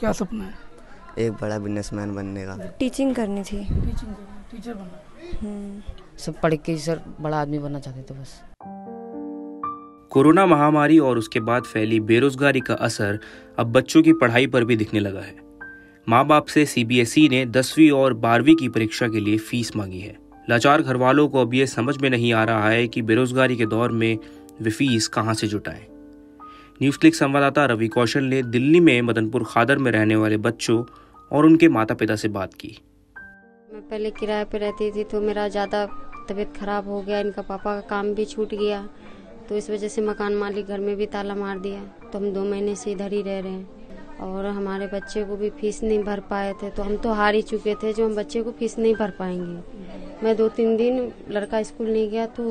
क्या सपना है? एक बड़ा बिजनेसमैन बनने का। टीचिंग करनी थी। टीचिंग टीचर बनना। हम्म, सब पढ़ के सर बड़ा आदमी बनना चाहते थे बस। कोरोना महामारी और उसके बाद फैली बेरोजगारी का असर अब बच्चों की पढ़ाई पर भी दिखने लगा है। माँ बाप से सीबीएसई ने दसवीं और बारहवीं की परीक्षा के लिए फ़ीस मांगी है। लाचार घर वालों को अब ये समझ में नहीं आ रहा है कि बेरोजगारी के दौर में वे फ़ीस कहाँ से जुटाएँ। न्यूज़ क्लिक संवाददाता रवि कौशल ने दिल्ली में मदनपुर खादर में रहने वाले बच्चों और उनके माता पिता से बात की। मैं पहले किराए पे रहती थी तो मेरा ज़्यादा तबीयत खराब हो गया इनका पापा का काम भी छूट गया। तो इस वजह से मकान मालिक घर में भी ताला मार दिया। तो हम दो महीने से इधर ही रह रहे हैं। और हमारे बच्चे को भी फ़ीस नहीं भर पाए थे तो हम तो हार ही चुके थे जो हम बच्चे को फ़ीस नहीं भर पाएँगे। मैं दो तीन दिन लड़का स्कूल नहीं गया तो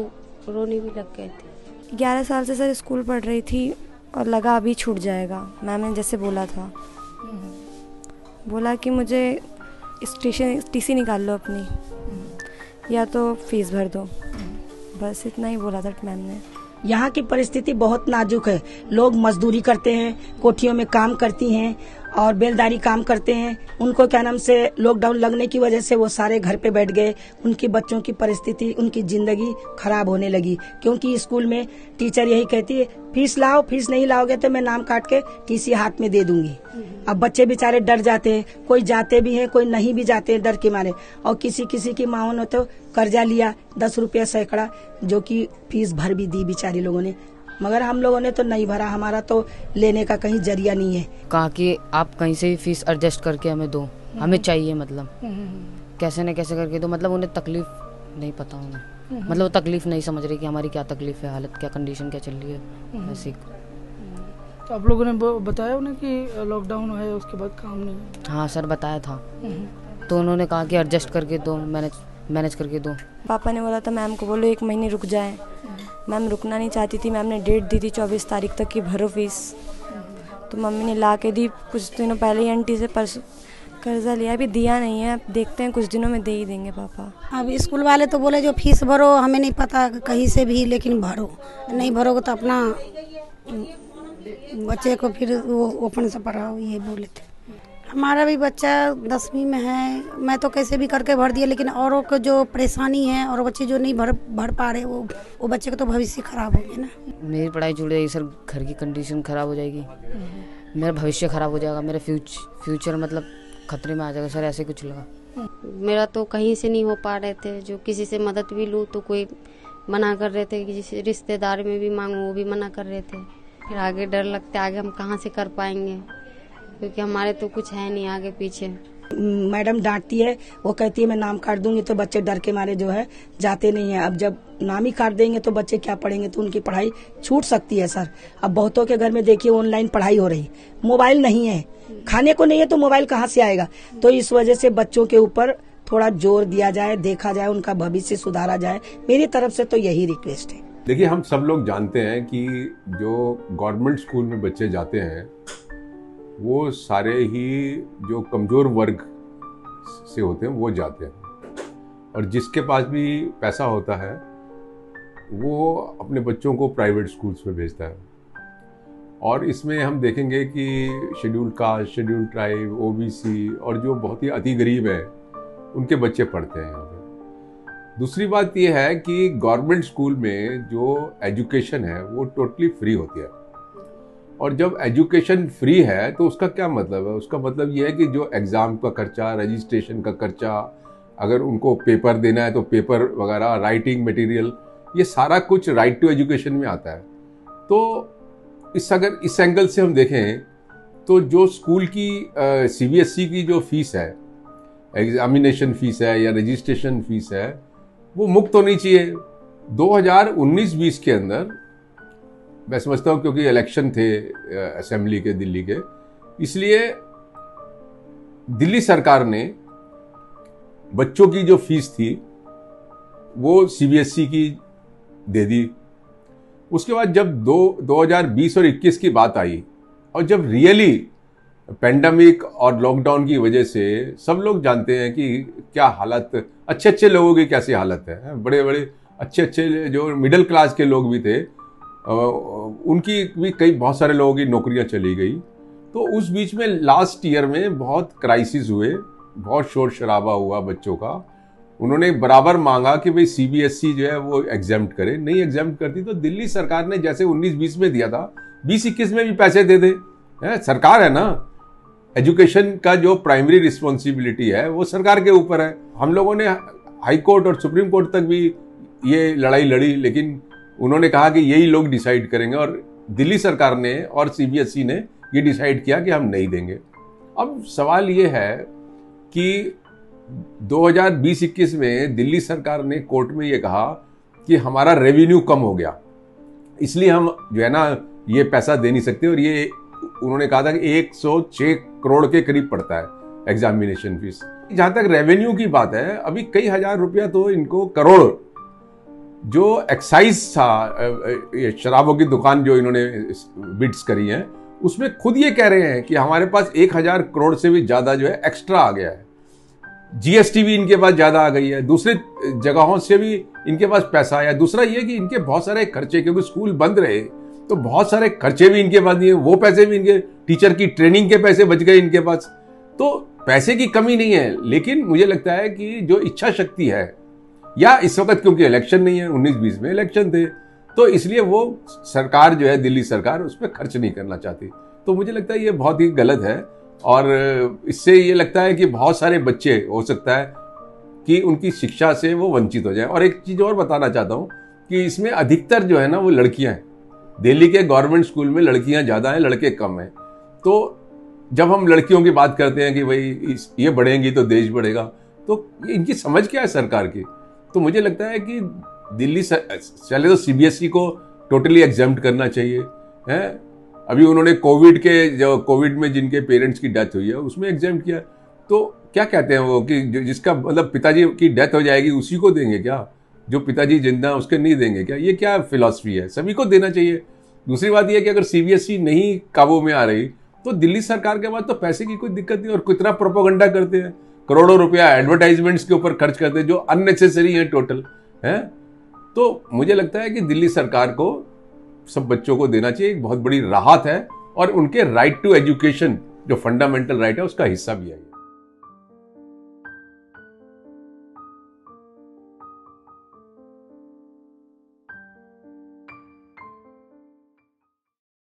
रोने भी लग गए थे। ग्यारह साल से सर स्कूल पढ़ रही थी और लगा अभी छूट जाएगा। मैम ने जैसे बोला था। बोला कि मुझे स्टेशन टीसी निकाल लो अपनी। या तो फ़ीस भर दो। बस इतना ही बोला था मैम ने। यहाँ की परिस्थिति बहुत नाजुक है। लोग मजदूरी करते हैं, कोठियों में काम करती हैं और बेलदारी काम करते हैं। उनको क्या नाम से लॉकडाउन लगने की वजह से वो सारे घर पे बैठ गए। उनकी बच्चों की परिस्थिति, उनकी ज़िंदगी खराब होने लगी। क्योंकि स्कूल में टीचर यही कहती है, फ़ीस लाओ, फ़ीस नहीं लाओगे तो मैं नाम काट के टीसी हाथ में दे दूँगी। अब बच्चे बेचारे डर जाते हैं। कोई जाते भी हैं, कोई नहीं भी जाते हैं, डर के मारे। और किसी किसी की माओ ने तो कर्जा लिया, दस रुपया सैकड़ा, जो कि फ़ीस भर भी दी बेचारे लोगों ने। मगर हम लोगों ने तो नहीं भरा हमारा तो लेने का कहीं ज़रिया नहीं है। कहा कि आप कहीं से भी फ़ीस एडजस्ट करके हमें दो। हमें चाहिए मतलब। कैसे न कैसे करके दो मतलब उन्हें तकलीफ़ नहीं पता उन्हें मतलब वो तकलीफ़ नहीं समझ रही कि हमारी क्या तकलीफ़ है हालत क्या कंडीशन क्या चल रही है ऐसी। तो आप लोगों ने बताया उन्हें कि लॉकडाउन है उसके बाद काम नहीं हाँ? सर बताया था। तो उन्होंने कहा कि एडजस्ट करके दो मैनेज मैनेज करके दो। पापा ने बोला था मैम को बोलो एक महीने रुक जाए। मैम रुकना नहीं चाहती थी, मैम ने डेट दी थी चौबीस तारीख तक की भरो फ़ीस तो मम्मी ने ला के दी, कुछ दिनों पहले ही आंटी से परसों कर्जा लिया, अभी दिया नहीं है देखते हैं, कुछ दिनों में दे ही देंगे पापा। अब स्कूल वाले तो बोले, जो फ़ीस भरो, हमें नहीं पता कहीं से भी, लेकिन भरो। नहीं भरोगे तो अपना बच्चे को फिर वो ओपन से पढ़ाओ, ये बोले थे। हमारा भी बच्चा दसवीं में है मैं तो कैसे भी करके भर दिया लेकिन औरों को जो परेशानी है और बच्चे जो नहीं भर भर पा रहे वो वो बच्चे का तो भविष्य खराब हो गया ना। मेरी पढ़ाई छूट जाएगी सर घर की कंडीशन ख़राब हो जाएगी। मेरा भविष्य ख़राब हो जाएगा मेरा फ्यूच फ्यूचर मतलब खतरे में आ जाएगा सर ऐसे कुछ लगा। मेरा तो कहीं से नहीं हो पा रहे थे जो किसी से मदद भी लूँ तो कोई मना कर रहे थे किसी रिश्तेदार में भी मांगो वो भी मना कर रहे थे। फिर आगे डर लगता है आगे हम कहाँ से कर पाएँगे? क्योंकि हमारे तो कुछ है नहीं आगे पीछे। मैडम डांटती है वो कहती है मैं नाम काट दूँगी तो बच्चे डर के मारे जो है जाते नहीं है। अब जब नाम ही काट देंगे तो बच्चे क्या पढ़ेंगे? तो उनकी पढ़ाई छूट सकती है सर। अब बहुतों के घर में देखिए ऑनलाइन पढ़ाई हो रही। मोबाइल नहीं है। खाने को नहीं है तो मोबाइल कहाँ से आएगा? तो इस वजह से बच्चों के ऊपर थोड़ा ज़ोर दिया जाए देखा जाए उनका भविष्य सुधारा जाए। मेरी तरफ़ से तो यही रिक्वेस्ट है। देखिए हम सब लोग जानते हैं कि जो गवर्नमेंट स्कूल में बच्चे जाते हैं वो सारे ही जो कमज़ोर वर्ग से होते हैं, वो जाते हैं। और जिसके पास भी पैसा होता है, वो अपने बच्चों को प्राइवेट स्कूल्स में भेजता है। और इसमें हम देखेंगे कि schedule caste, schedule tribe, OBC और जो बहुत ही अति गरीब है, उनके बच्चे पढ़ते हैं यहाँ पे। दूसरी बात यह है कि गवर्नमेंट स्कूल में जो एजुकेशन है, वो टोटली फ्री होती है। और जब एजुकेशन फ्री है तो उसका क्या मतलब है? उसका मतलब ये है कि जो एग्ज़ाम का खर्चा, रजिस्ट्रेशन का खर्चा, अगर उनको पेपर देना है तो पेपर वगैरह, राइटिंग मटेरियल, ये सारा कुछ राइट टू एजुकेशन में आता है। तो इस अगर, इस एंगल से हम देखें तो जो स्कूल की सीबीएसई की जो फ़ीस है एग्जामिनेशन फ़ीस है या रजिस्ट्रेशन फ़ीस है, वो मुक्त होनी चाहिए। 2019-20 के अंदर मैं समझता हूँ क्योंकि इलेक्शन थे असेंबली के, दिल्ली के। इसलिए दिल्ली सरकार ने बच्चों की जो फ़ीस थी, वो सीबीएसई की दे दी। उसके बाद जब दो 2020 और 21 की बात आई, और जब रियली पेंडेमिक और लॉकडाउन की वजह से सब लोग जानते हैं कि क्या हालत अच्छे अच्छे लोगों की कैसी हालत है। बड़े बड़े अच्छे अच्छे जो मिडिल क्लास के लोग भी थे उनकी भी कई बहुत सारे लोगों की नौकरियाँ चली गई। तो उस बीच में लास्ट ईयर में बहुत क्राइसिस हुए, बहुत शोर शराबा हुआ बच्चों का। उन्होंने बराबर मांगा कि भाई सीबीएसई जो है वो एग्ज़ाम करे। नहीं एग्ज़ाम करती तो दिल्ली सरकार ने जैसे 19-20 में दिया था 20-21 में भी पैसे दे दे। है, सरकार है ना? एजुकेशन का जो प्राइमरी रिस्पॉन्सिबिलिटी है, वो सरकार के ऊपर है। हम लोगों ने हाई कोर्ट और सुप्रीम कोर्ट तक भी ये लड़ाई लड़ी, लेकिन उन्होंने कहा कि यही लोग डिसाइड करेंगे और दिल्ली सरकार ने और सीबीएसई ने ये डिसाइड किया कि हम नहीं देंगे। अब सवाल ये है कि 2020-21 में दिल्ली सरकार ने कोर्ट में ये कहा कि हमारा रेवेन्यू कम हो गया। इसलिए हम जो है ना, ये पैसा दे नहीं सकते और ये उन्होंने कहा था कि 106 करोड़ के करीब पड़ता है एग्जामिनेशन फ़ीस जहाँ तक रेवेन्यू की बात है, अभी कई हज़ार रुपया तो इनको करोड़ जो एक्साइज था ये शराबों की दुकान जो इन्होंने बिड्स करी है, उसमें खुद ये कह रहे हैं कि हमारे पास एक हज़ार करोड़ से भी ज़्यादा जो है एक्स्ट्रा आ गया है। जीएसटी भी इनके पास ज़्यादा आ गई है, दूसरे जगहों से भी इनके पास पैसा आया। दूसरा ये कि इनके बहुत सारे खर्चे, क्योंकि स्कूल बंद रहे तो बहुत सारे खर्चे भी इनके पास नहीं है वो पैसे भी इनके, टीचर की ट्रेनिंग के पैसे बच गए इनके पास। तो पैसे की कमी नहीं है, लेकिन मुझे लगता है कि जो इच्छा शक्ति है या इस वक्त क्योंकि इलेक्शन नहीं है, उन्नीस बीस में इलेक्शन थे तो इसलिए वो सरकार जो है, दिल्ली सरकार, उस पर खर्च नहीं करना चाहती। तो मुझे लगता है ये बहुत ही गलत है, और इससे ये लगता है कि बहुत सारे बच्चे, हो सकता है कि उनकी शिक्षा से वो वंचित हो जाए। और एक चीज़ और बताना चाहता हूँ कि इसमें अधिकतर जो है ना, वो लड़कियाँ हैं। दिल्ली के गवर्नमेंट स्कूल में लड़कियाँ ज़्यादा हैं, लड़के कम हैं। तो जब हम लड़कियों की बात करते हैं कि भाई ये बढ़ेंगी तो देश बढ़ेगा तो इनकी समझ क्या है सरकार की? तो मुझे लगता है कि दिल्ली चले तो सीबीएसई को टोटली एग्ज़ाम करना चाहिए, है? अभी उन्होंने कोविड के, जो कोविड में जिनके पेरेंट्स की डेथ हुई है, उसमें एग्ज़ाम किया। तो क्या कहते हैं वो कि जिसका मतलब पिताजी की डेथ हो जाएगी, उसी को देंगे क्या? जो पिताजी ज़िंदा उसके नहीं देंगे क्या? ये क्या फिलॉसफी है? सभी को देना चाहिए। दूसरी बात यह कि अगर सीबीएसई नहीं काबू में आ रही तो दिल्ली सरकार के बाद तो पैसे की कोई दिक्कत नहीं, और कितना प्रोपोगंडा करते हैं। करोड़ों रुपया एडवर्टाइजमेंट्स के ऊपर खर्च करते जो अननेसेसरी है टोटल है? तो मुझे लगता है कि दिल्ली सरकार को सब बच्चों को देना चाहिए, एक बहुत बड़ी राहत है, और उनके राइट टू एजुकेशन जो फंडामेंटल राइट है, उसका हिस्सा भी है।